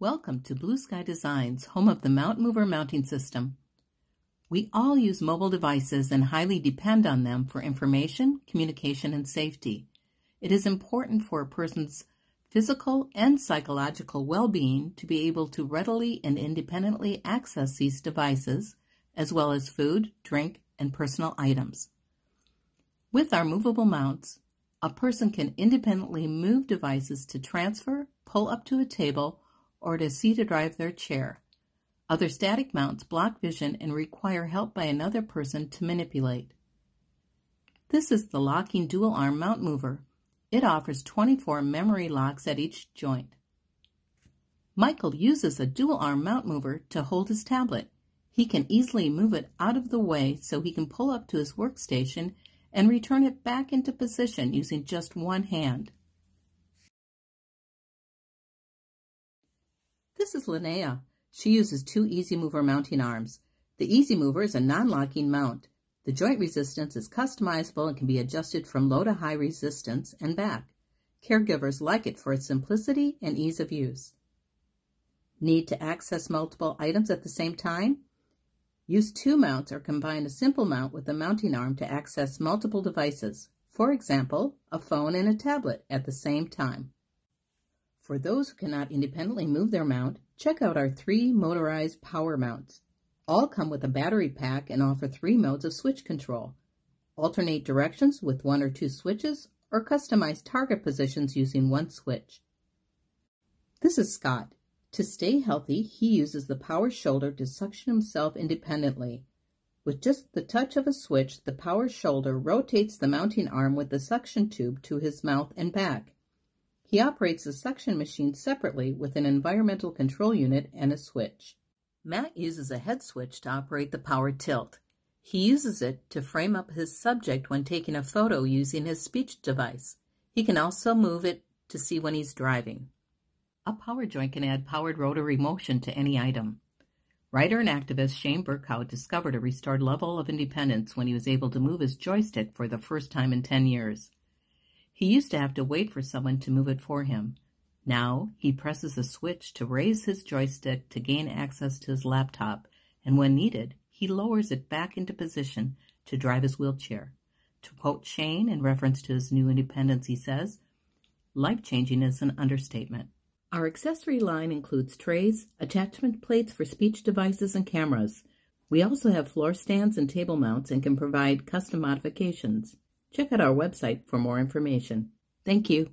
Welcome to Blue Sky Designs, home of the Mount'n Mover mounting system. We all use mobile devices and highly depend on them for information, communication, and safety. It is important for a person's physical and psychological well-being to be able to readily and independently access these devices, as well as food, drink, and personal items. With our movable mounts, a person can independently move devices to transfer, pull up to a table, or to see to drive their chair. Other static mounts block vision and require help by another person to manipulate. This is the locking dual arm Mount'n Mover. It offers 24 memory locks at each joint. Michael uses a dual arm Mount'n Mover to hold his tablet. He can easily move it out of the way so he can pull up to his workstation and return it back into position using just one hand. This is Linnea. She uses two Easy Mover mounting arms. The Easy Mover is a non-locking mount. The joint resistance is customizable and can be adjusted from low to high resistance and back. Caregivers like it for its simplicity and ease of use. Need to access multiple items at the same time? Use two mounts or combine a simple mount with a mounting arm to access multiple devices, for example, a phone and a tablet at the same time. For those who cannot independently move their mount, check out our three motorized power mounts. All come with a battery pack and offer three modes of switch control. Alternate directions with one or two switches, or customize target positions using one switch. This is Scott. To stay healthy, he uses the power shoulder to suction himself independently. With just the touch of a switch, the power shoulder rotates the mounting arm with the suction tube to his mouth and back. He operates the suction machine separately with an environmental control unit and a switch. Matt uses a head switch to operate the power tilt. He uses it to frame up his subject when taking a photo using his speech device. He can also move it to see when he's driving. A power joint can add powered rotary motion to any item. Writer and activist Shane Burcaw discovered a restored level of independence when he was able to move his joystick for the first time in 10 years. He used to have to wait for someone to move it for him. Now he presses a switch to raise his joystick to gain access to his laptop, and when needed, he lowers it back into position to drive his wheelchair. To quote Shane in reference to his new independence, he says, Life changing is an understatement. Our accessory line includes trays, attachment plates for speech devices and cameras. We also have floor stands and table mounts and can provide custom modifications. Check out our website for more information. Thank you.